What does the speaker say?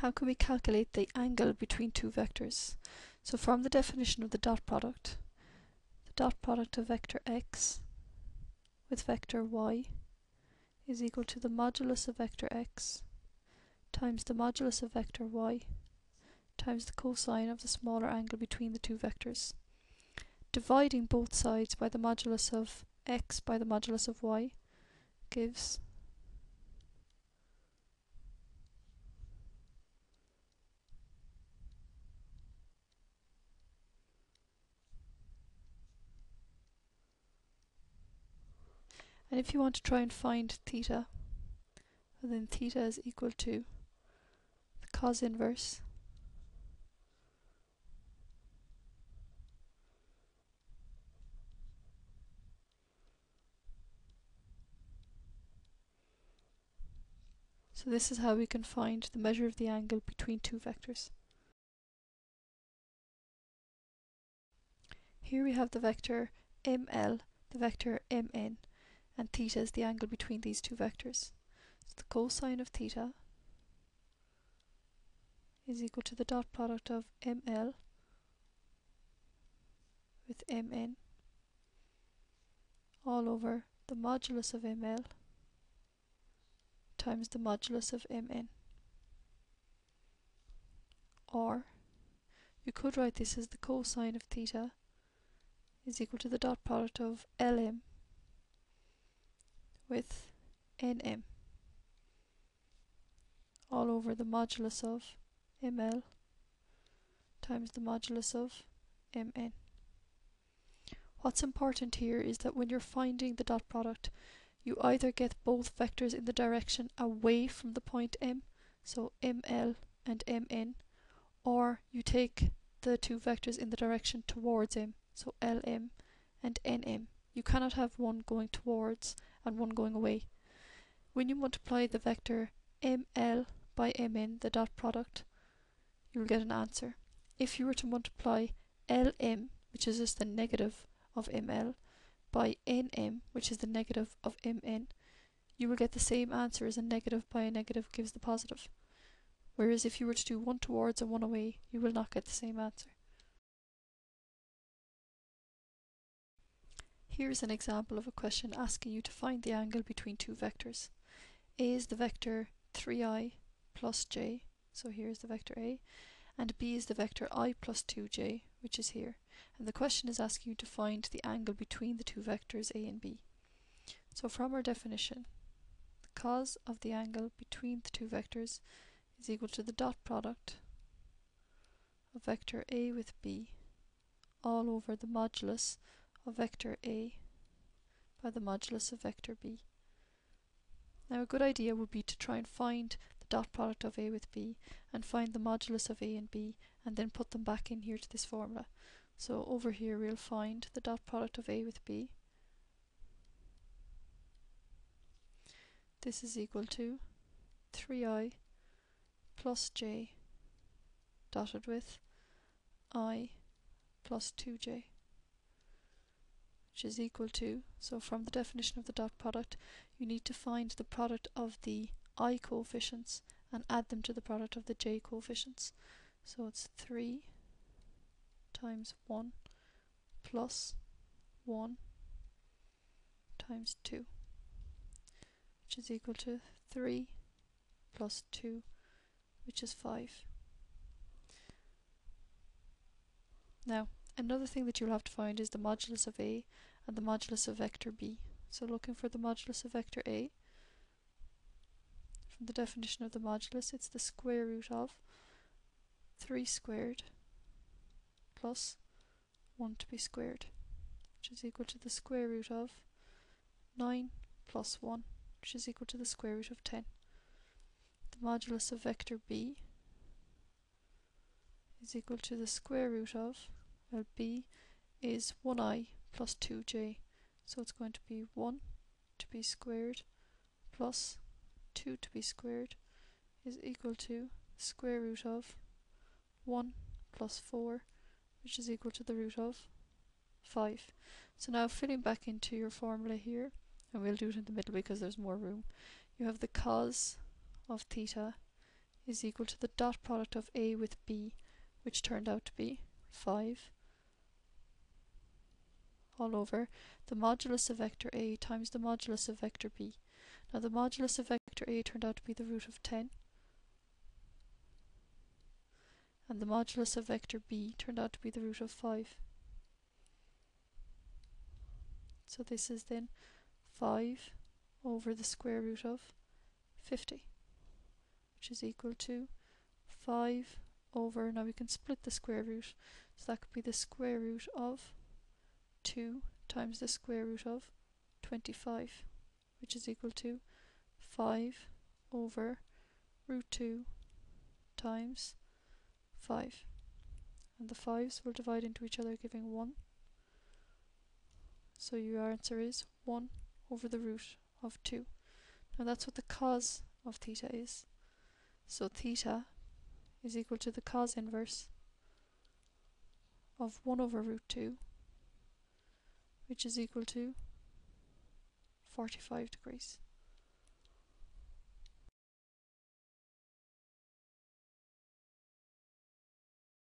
how can we calculate the angle between two vectors? So from the definition of the dot product, the dot product of vector x with vector y is equal to the modulus of vector x times the modulus of vector y times the cosine of the smaller angle between the two vectors. Dividing both sides by the modulus of x by the modulus of y gives And if you want to try and find theta, then theta is equal to the cos inverse So this is how we can find the measure of the angle between two vectors. Here we have the vector ml, the vector mn, and theta is the angle between these two vectors. So the cosine of theta is equal to the dot product of ml with mn all over the modulus of ml times the modulus of mn. Or you could write this as the cosine of theta is equal to the dot product of lm with nm all over the modulus of ml times the modulus of mn. What's important here is that when you're finding the dot product you either get both vectors in the direction away from the point m, so ml and mn, or you take the two vectors in the direction towards m, so lm and nm. You cannot have one going towards and one going away. When you multiply the vector ml by mn, the dot product, you will get an answer. If you were to multiply lm, which is just the negative of ml, by nm, which is the negative of mn, you will get the same answer as a negative by a negative gives the positive. Whereas if you were to do one towards and one away, you will not get the same answer. Here's an example of a question asking you to find the angle between two vectors. A is the vector 3i plus j, so here's the vector A, and B is the vector i plus 2j, which is here. And the question is asking you to find the angle between the two vectors A and B. So from our definition, the cos of the angle between the two vectors is equal to the dot product of vector A with B all over the modulus of vector A by the modulus of vector B. Now a good idea would be to try and find the dot product of A with B and find the modulus of A and B and then put them back in here to this formula. So over here we'll find the dot product of A with B. This is equal to 3i plus j dotted with i plus 2j which is equal to, so from the definition of the dot product, you need to find the product of the i coefficients and add them to the product of the j coefficients. So it's 3 times 1 plus 1 times 2, which is equal to 3 plus 2, which is 5. Now, another thing that you'll have to find is the modulus of A and the modulus of vector b. So looking for the modulus of vector a, from the definition of the modulus, it's the square root of 3 squared plus 1 to be squared, which is equal to the square root of 9 plus 1, which is equal to the square root of 10. The modulus of vector b is equal to the square root of, well, b is 1i plus 2j. So it's going to be 1 to be squared plus 2 to be squared is equal to square root of 1 plus 4 which is equal to the root of 5. So now filling back into your formula here and we'll do it in the middle because there's more room you have the cos of theta is equal to the dot product of A with B, which turned out to be 5 all over the modulus of vector A times the modulus of vector B. Now the modulus of vector A turned out to be the root of 10 and the modulus of vector b turned out to be the root of 5. So this is then 5 over the square root of 50, which is equal to 5 over, now we can split the square root, so that could be the square root of 2 times the square root of 25, which is equal to 5 over root 2 times 5 and the 5's will divide into each other giving 1 so your answer is 1 over the root of 2 now that's what the cos of theta is. So theta is equal to the cos inverse of 1 over root 2 which is equal to 45 degrees